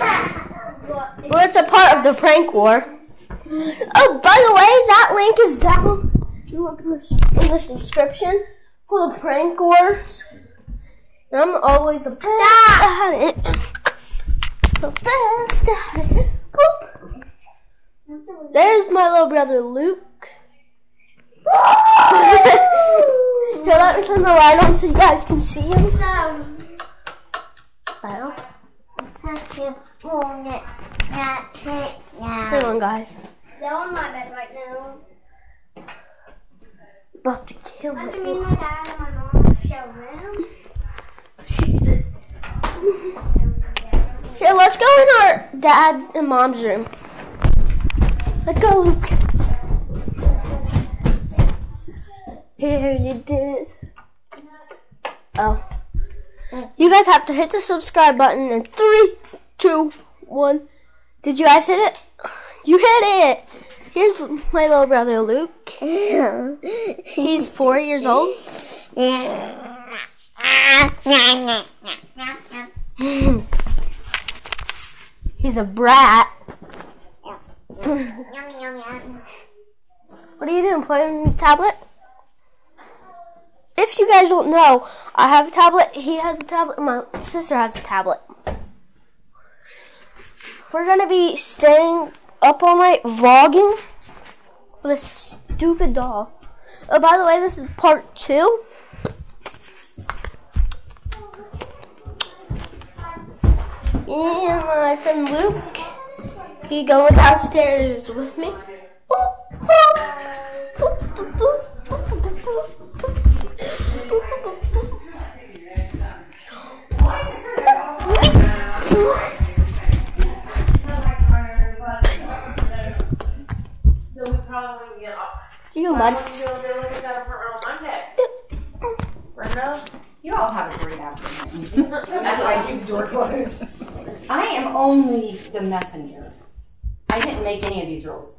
Well, it's a part of the prank war. Oh, by the way, that link is down you look in the, description for the prank wars. And I'm always the best at it. The best at it. Oop. There's my little brother Luke. Here, let me turn the light on so you guys can see him. Well, hang on, guys. They're on my bed right now. About to kill I me. mean, my dad and my mom show them. Here, let's go in our dad and mom's room. Let's go, Luke. Here it is. Oh. You guys have to hit the subscribe button in three, two, one. Did you guys hit it? You hit it. Here's my little brother Luke. He's four years old. He's a brat. What are you doing? Playing on your tablet? If you guys don't know, I have a tablet. He has a tablet. My sister has a tablet. We're gonna be staying up all night vlogging for this stupid doll. Oh, by the way, this is part two. And my friend Luke, he going downstairs with me. Monday. Brenda? You all have a great afternoon. That's why I keep door closed. I am only the messenger. I didn't make any of these rules.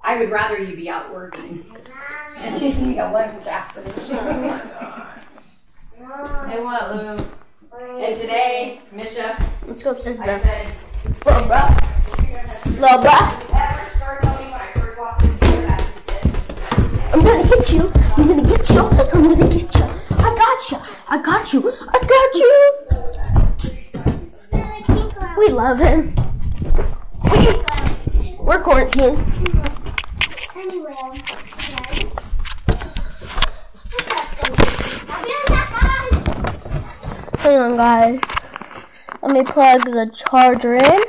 I would rather you be out working and leave me alone, Jackson. Hey, what, Lou? and today, Misha, Let's go upstairs, bro. Little bro. Little bro. I'm gonna get you. I'm gonna get you. I'm gonna get you. I got you. I got you. I got you. We love him. We're quarantined. Hang on, guys. Let me plug the charger in.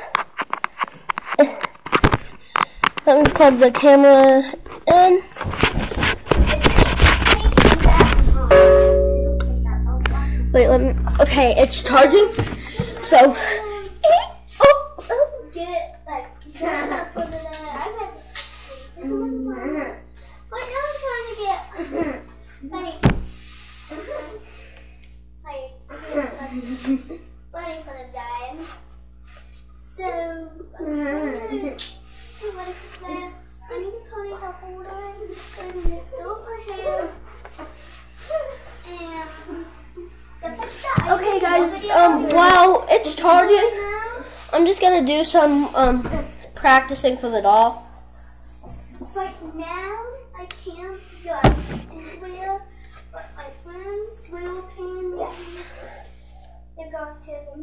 Let me plug the camera in. Wait, let me. Okay, it's charging. So. Oh. Get it, like, put it in an iPad. But now I'm trying to get, like, like, ready for the dime. So, what is that? I need to call it a holder um, while it's charging, I'm just gonna do some um, practicing for the doll. But now I can't go anywhere, but my friends will pay me. They're to the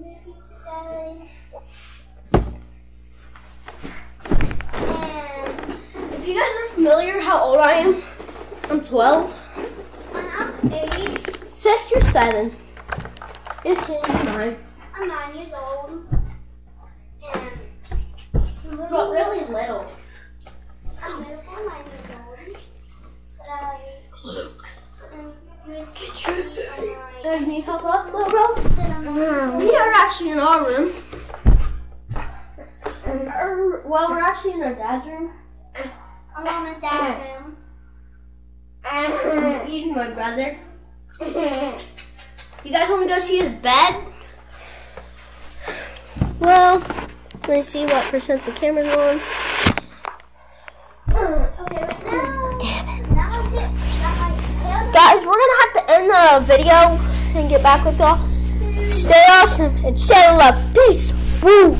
today. And if you guys are familiar how old I am, I'm 12. I'm 8. 6 or 7. It's. I'm nine years old. And but really little. I'm little, I'm nine years old. But I need help up, little bro? Mm. We are actually in our room. Er, well, we're actually in our dad's room. I'm in my dad's room. I'm eating my brother. You guys want to go see his bed? Well, let me see what percent the camera's on. Okay, right now. Damn it. Now I get got my hair Guys, we're gonna have to end the video and get back with y'all. Stay awesome and share love. Peace. Woo.